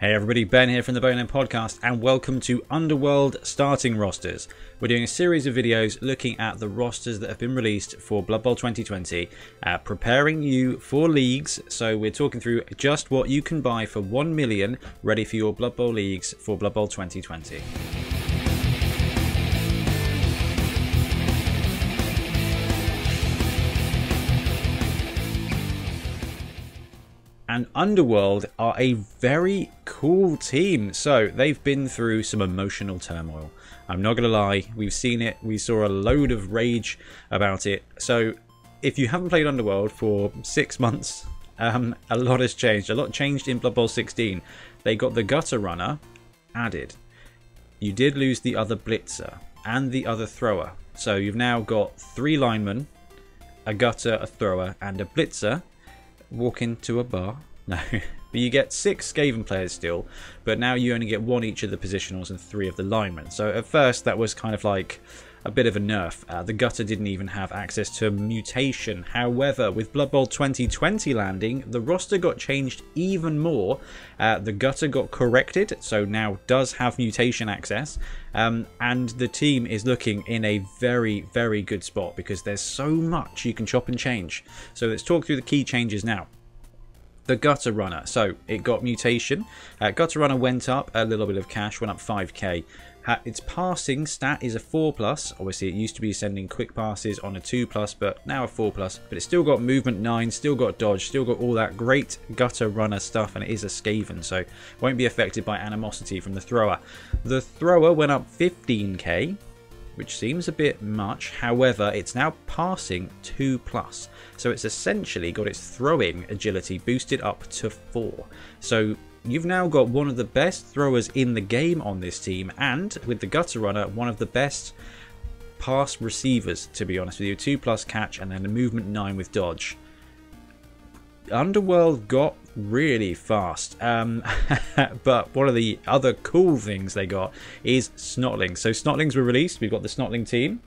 Hey everybody, Ben here from the Bonehead Podcast, and welcome to Underworld Starting Rosters. We're doing a series of videos looking at the rosters that have been released for Blood Bowl 2020, uh, preparing you for leagues. So we're talking through just what you can buy for 1 million, ready for your Blood Bowl leagues for Blood Bowl 2020. And Underworld are a very cool team. So they've been through some emotional turmoil. I'm not going to lie, we've seen it. We saw a load of rage about it. So if you haven't played Underworld for six months, um, a lot has changed. A lot changed in Blood Bowl 16. They got the Gutter Runner added. You did lose the other Blitzer and the other Thrower. So you've now got three linemen, a Gutter, a Thrower, and a Blitzer walk into a bar. No. but you get six Skaven players still, but now you only get one each of the positionals and three of the linemen. So at first that was kind of like a bit of a nerf. Uh, the Gutter didn't even have access to mutation. However, with Blood Bowl 2020 landing, the roster got changed even more. Uh, the Gutter got corrected, so now does have mutation access. Um, and the team is looking in a very, very good spot because there's so much you can chop and change. So let's talk through the key changes now the Gutter Runner. So it got mutation. Uh, Gutter Runner went up a little bit of cash, went up 5k. Its passing stat is a 4 plus. Obviously, it used to be sending quick passes on a 2 plus, but now a 4 plus. But it's still got movement 9, still got dodge, still got all that great Gutter Runner stuff, and it is a Skaven, so won't be affected by animosity from the thrower. The thrower went up 15k, which seems a bit much. However, it's now passing 2 plus, so it's essentially got its throwing agility boosted up to 4. So you've now got one of the best throwers in the game on this team, and with the Gutter Runner, one of the best pass receivers, to be honest with you. 2 plus catch and then a movement 9 with dodge. Underworld got really fast. Um, but one of the other cool things they got is Snotlings. So Snotlings were released. We've got the Snotling team.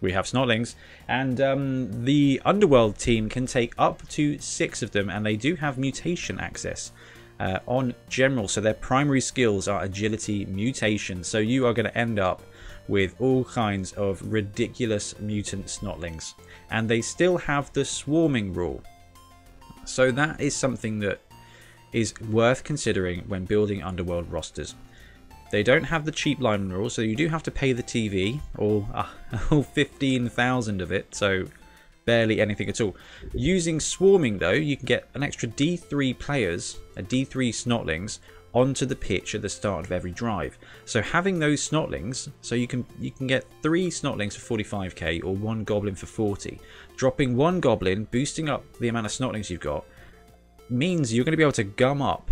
We have Snotlings. And um, the Underworld team can take up to six of them. And they do have mutation access. Uh, on general, so their primary skills are agility, mutation. So you are going to end up with all kinds of ridiculous mutant snotlings. And they still have the swarming rule. So that is something that is worth considering when building Underworld rosters. They don't have the cheap line rule, so you do have to pay the TV, all, uh, all 15,000 of it, so barely anything at all. Using swarming though, you can get an extra D3 players, a D3 snotlings, onto the pitch at the start of every drive. So having those snotlings, so you can you can get three snotlings for 45k or one goblin for 40. Dropping one goblin, boosting up the amount of snotlings you've got, means you're going to be able to gum up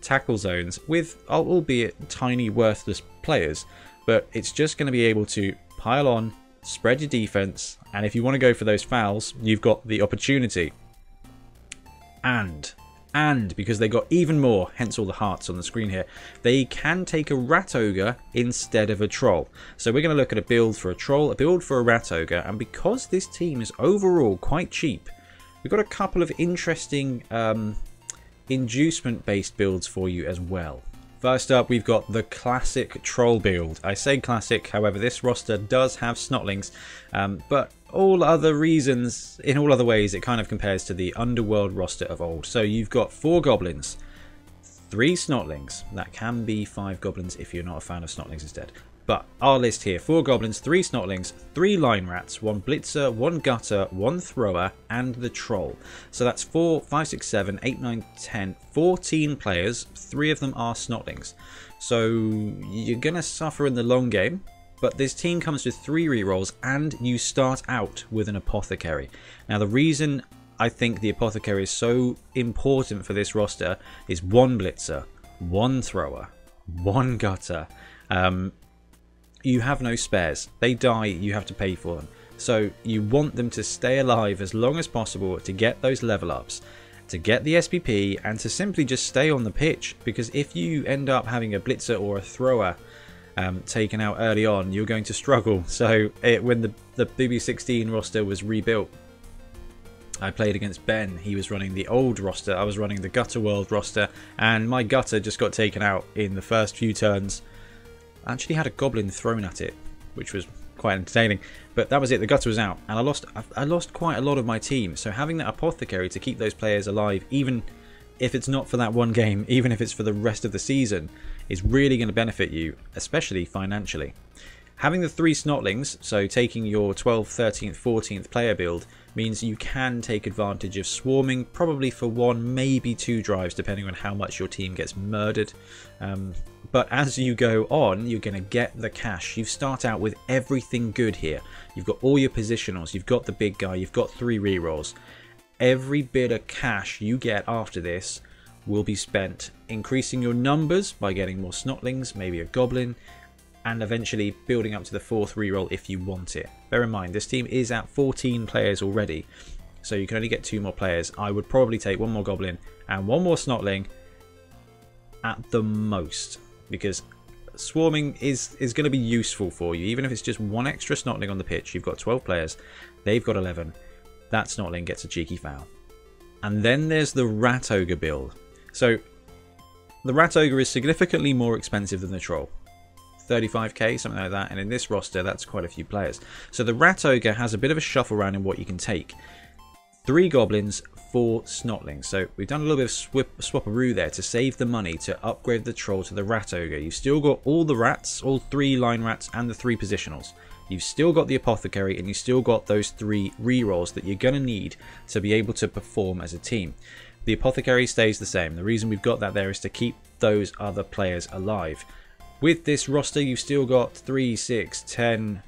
tackle zones with albeit tiny worthless players, but it's just going to be able to pile on, spread your defense, and if you want to go for those fouls, you've got the opportunity. And and because they got even more, hence all the hearts on the screen here, they can take a Rat Ogre instead of a Troll. So we're going to look at a build for a Troll, a build for a Rat Ogre, and because this team is overall quite cheap, we've got a couple of interesting um, inducement-based builds for you as well. First up, we've got the classic troll build. I say classic, however, this roster does have snotlings, um, but all other reasons, in all other ways, it kind of compares to the underworld roster of old. So you've got four goblins, three snotlings. That can be five goblins if you're not a fan of snotlings instead. But our list here, four goblins, three snotlings, three line rats, one blitzer, one gutter, one thrower, and the troll. So that's four, five, six, seven, eight, nine, ten, fourteen players. Three of them are snotlings. So you're going to suffer in the long game, but this team comes with three rerolls and you start out with an apothecary. Now the reason I think the apothecary is so important for this roster is one blitzer, one thrower, one gutter, um, you have no spares. They die, you have to pay for them. So you want them to stay alive as long as possible to get those level ups, to get the SPP, and to simply just stay on the pitch. Because if you end up having a blitzer or a thrower um, taken out early on, you're going to struggle. So it, when the, the BB16 roster was rebuilt, I played against Ben. He was running the old roster. I was running the Gutter World roster, and my Gutter just got taken out in the first few turns. Actually had a Goblin thrown at it, which was quite entertaining. But that was it. The Gutter was out, and I lost. I lost quite a lot of my team. So having that Apothecary to keep those players alive, even if it's not for that one game, even if it's for the rest of the season, is really going to benefit you, especially financially. Having the three Snotlings, so taking your 12th, 13th, 14th player build, means you can take advantage of swarming, probably for one, maybe two drives, depending on how much your team gets murdered. Um, but as you go on, you're going to get the cash. You start out with everything good here. You've got all your positionals, you've got the big guy, you've got three rerolls. Every bit of cash you get after this will be spent increasing your numbers by getting more snotlings, maybe a goblin, and eventually building up to the fourth reroll if you want it. Bear in mind, this team is at 14 players already, so you can only get two more players. I would probably take one more Goblin and one more Snotling at the most, because swarming is, is going to be useful for you. Even if it's just one extra Snotling on the pitch, you've got 12 players, they've got 11. That Snotling gets a cheeky foul. And then there's the Rat Ogre build. So, the Rat Ogre is significantly more expensive than the Troll. 35k, something like that. And in this roster, that's quite a few players. So the Rat Ogre has a bit of a shuffle around in what you can take. Three Goblins, four Snotlings. So we've done a little bit of swip, swapperoo there to save the money to upgrade the Troll to the Rat Ogre. You've still got all the rats, all three line rats, and the three positionals. You've still got the Apothecary, and you've still got those three rerolls that you're going to need to be able to perform as a team. The Apothecary stays the same. The reason we've got that there is to keep those other players alive. With this roster, you've still got 3, 6, 10,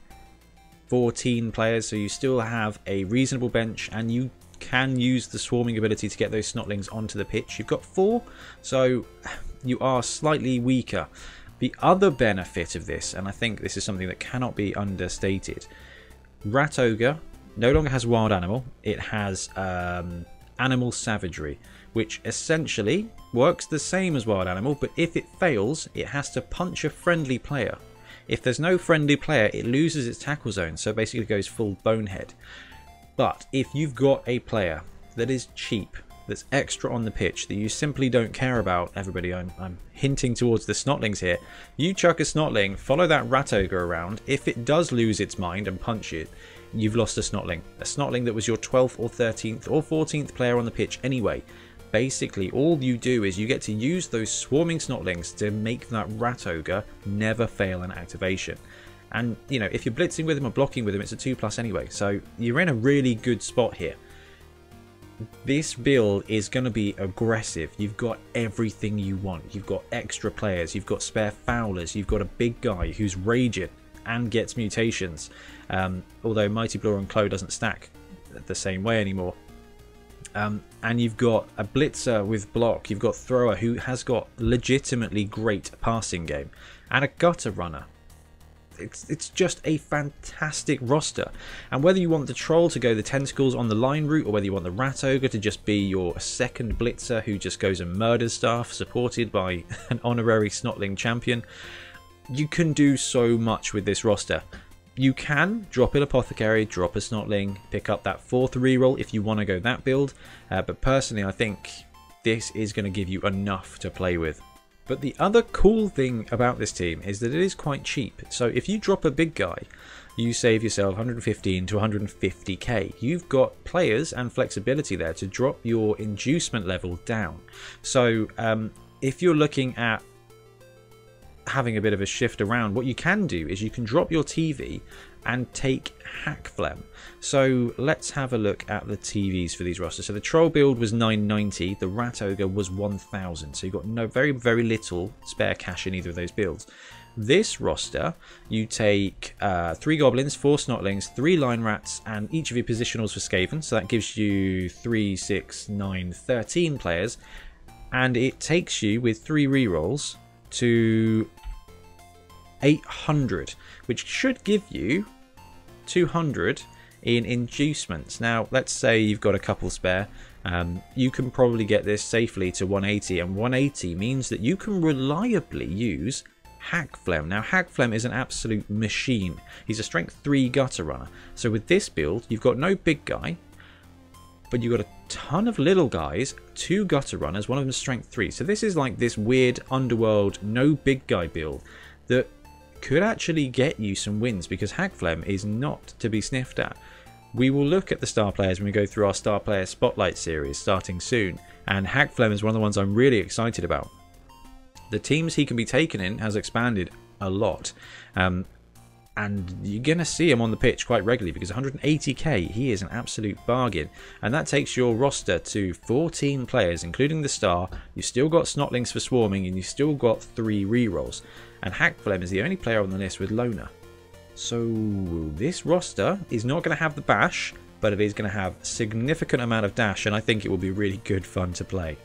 14 players, so you still have a reasonable bench, and you can use the swarming ability to get those snotlings onto the pitch. You've got 4, so you are slightly weaker. The other benefit of this, and I think this is something that cannot be understated, Rat Ogre no longer has wild animal, it has um, animal savagery which essentially works the same as Wild Animal, but if it fails, it has to punch a friendly player. If there's no friendly player, it loses its tackle zone, so basically goes full bonehead. But if you've got a player that is cheap, that's extra on the pitch, that you simply don't care about, everybody, I'm, I'm hinting towards the Snotlings here, you chuck a Snotling, follow that Rat Ogre around, if it does lose its mind and punch it, you've lost a Snotling. A Snotling that was your 12th or 13th or 14th player on the pitch anyway basically all you do is you get to use those swarming snotlings to make that rat ogre never fail an activation. And you know, if you're blitzing with him or blocking with him, it's a 2 plus anyway. So you're in a really good spot here. This build is going to be aggressive. You've got everything you want. You've got extra players. You've got spare foulers. You've got a big guy who's raging and gets mutations. Um, although Mighty Blower and Claw doesn't stack the same way anymore. Um, and you've got a blitzer with block. You've got thrower who has got legitimately great passing game, and a gutter runner. It's it's just a fantastic roster. And whether you want the troll to go the tentacles on the line route, or whether you want the rat ogre to just be your second blitzer who just goes and murders stuff, supported by an honorary snotling champion, you can do so much with this roster. You can drop an Apothecary, drop a Snotling, pick up that fourth reroll if you want to go that build, uh, but personally I think this is going to give you enough to play with. But the other cool thing about this team is that it is quite cheap. So if you drop a big guy, you save yourself 115 to 150k. You've got players and flexibility there to drop your inducement level down. So um, if you're looking at having a bit of a shift around, what you can do is you can drop your TV and take Hakflem. So let's have a look at the TVs for these rosters. So the Troll build was 990, the Rat Ogre was 1000. So you've got no very, very little spare cash in either of those builds. This roster, you take uh, three goblins, four snotlings, three line rats, and each of your positionals for Skaven. So that gives you three, six, nine, thirteen players. And it takes you with three rerolls to 800, which should give you 200 in inducements. Now, let's say you've got a couple spare. Um, you can probably get this safely to 180, and 180 means that you can reliably use Hakflem. Now, Hakflem is an absolute machine. He's a strength 3 gutter runner. So with this build, you've got no big guy, but you've got a ton of little guys, two gutter runners, one of them strength 3. So this is like this weird underworld, no big guy build that could actually get you some wins because Hakflem is not to be sniffed at. We will look at the star players when we go through our star player spotlight series starting soon, and Hakflem is one of the ones I'm really excited about. The teams he can be taken in has expanded a lot. Um, and you're going to see him on the pitch quite regularly because 180k, he is an absolute bargain. And that takes your roster to 14 players, including the star. You've still got Snotlings for swarming, and you've still got three rerolls. And Hakflem is the only player on the list with Loner. So this roster is not going to have the bash, but it is going to have significant amount of dash, and I think it will be really good fun to play.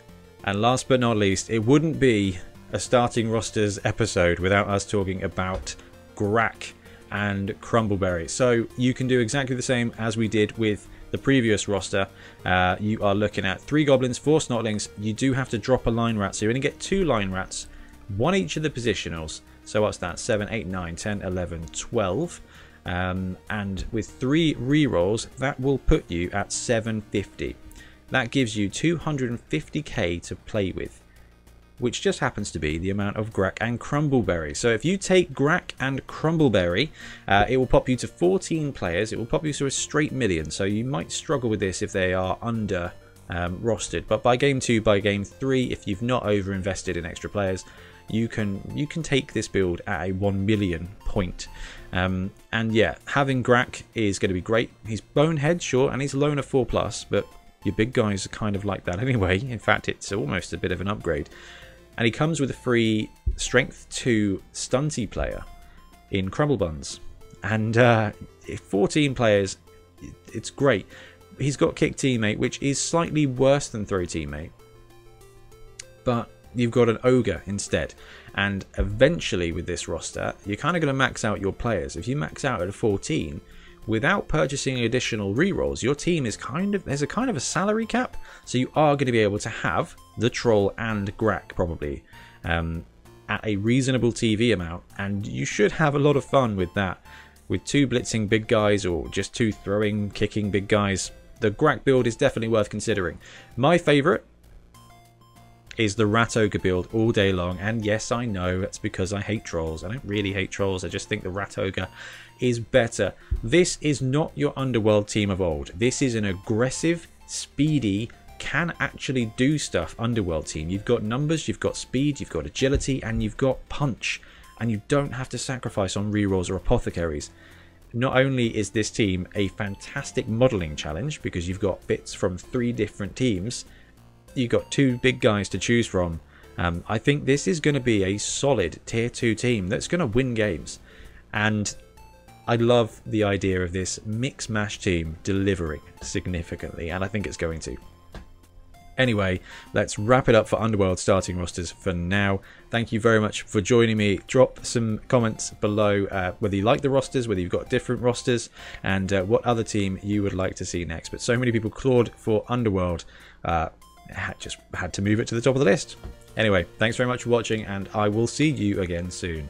And last but not least, it wouldn't be a starting rosters episode without us talking about Grak and Crumbleberry. So you can do exactly the same as we did with the previous roster. Uh, you are looking at three goblins, four snotlings. You do have to drop a line rat, so you're going to get two line rats, one each of the positionals. So what's that? 7, 8, 9, 10, 11, 12. Um, and with three rerolls, that will put you at 750. That gives you 250k to play with which just happens to be the amount of Grak and Crumbleberry. So if you take Grak and Crumbleberry, uh, it will pop you to 14 players. It will pop you to a straight million. So you might struggle with this if they are under um, rostered. But by game two, by game three, if you've not over invested in extra players, you can you can take this build at a 1 million point. Um, and yeah, having Grak is going to be great. He's bonehead, sure, and he's loner 4 plus, but your big guys are kind of like that anyway. In fact, it's almost a bit of an upgrade. And he comes with a free Strength 2 Stunty player in Crumble Buns. And uh, 14 players, it's great. He's got Kick Teammate, which is slightly worse than Throw Teammate. But you've got an Ogre instead. And eventually with this roster, you're kind of going to max out your players. If you max out at a 14, without purchasing additional rerolls, your team is kind of there's a kind of a salary cap, so you are going to be able to have the troll and Grak probably um, at a reasonable TV amount, and you should have a lot of fun with that. With two blitzing big guys or just two throwing, kicking big guys, the Grak build is definitely worth considering. My favourite is the Rat Ogre build all day long, and yes, I know that's because I hate trolls. I don't really hate trolls, I just think the Rat Ogre is better. This is not your Underworld team of old. This is an aggressive, speedy, can actually do stuff Underworld team. You've got numbers, you've got speed, you've got agility, and you've got punch. And you don't have to sacrifice on rerolls or apothecaries. Not only is this team a fantastic modelling challenge because you've got bits from three different teams, you've got two big guys to choose from. Um, I think this is going to be a solid tier 2 team that's going to win games. And I love the idea of this mix mash team delivering significantly, and I think it's going to. Anyway, let's wrap it up for Underworld starting rosters for now. Thank you very much for joining me. Drop some comments below uh, whether you like the rosters, whether you've got different rosters, and uh, what other team you would like to see next. But so many people clawed for Underworld, uh, just had to move it to the top of the list. Anyway, thanks very much for watching, and I will see you again soon.